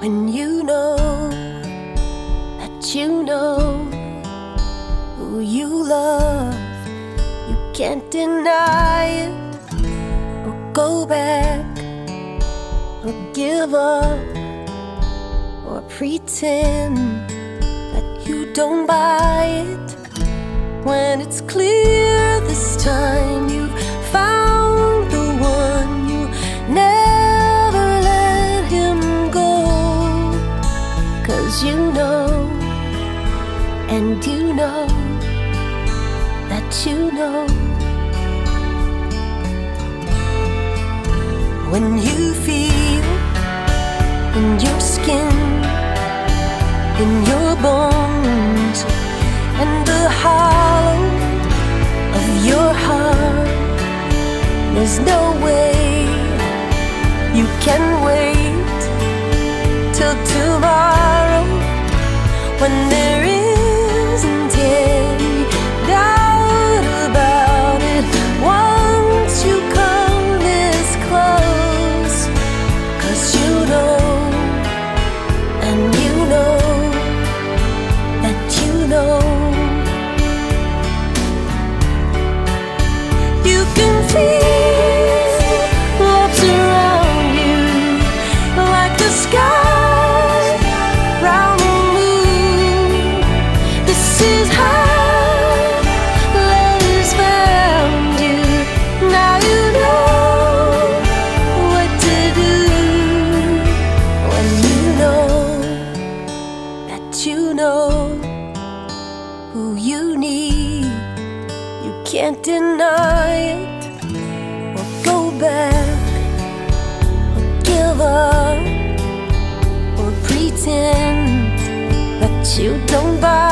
when you know that you know who you love. You can't deny it or go back or give up or pretend that you don't buy it when it's clear this time you've found and you know that you know when you feel in your skin, in your bones, and the hollow of your heart. There's no way you can wait till tomorrow when there isn't can't deny it. Or go back or give up. Or pretend that you don't buy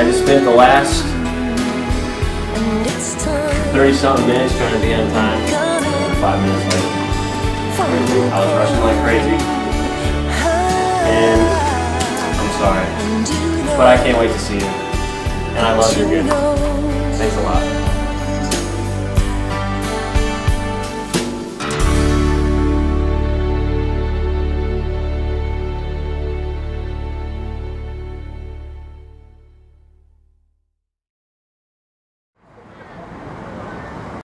I just spent the last And 30 something minutes trying to be on time. Five minutes late. I was rushing like crazy. And I'm sorry. But I can't wait to see you. And I love your gift. Thanks a lot.